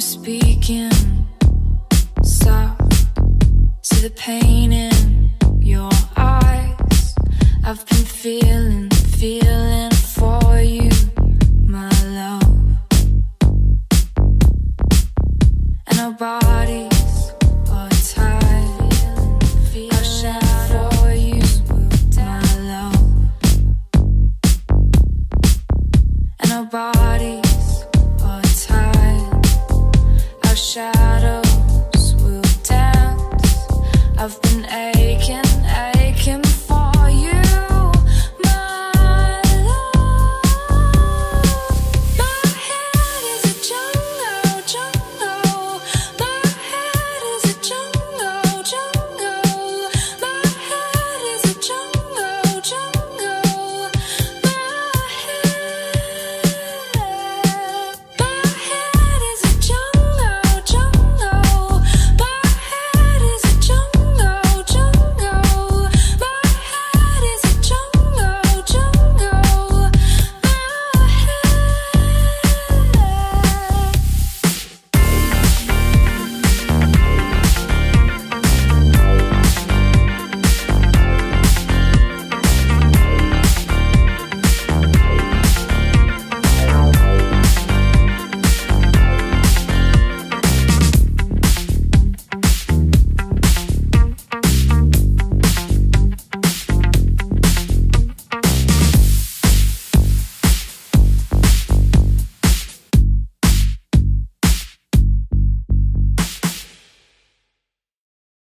Speaking soft. to the pain in your eyes. I've been feeling, feeling for you, my love. And our bodies are tied. Our shadow for you, my love. And our bodies.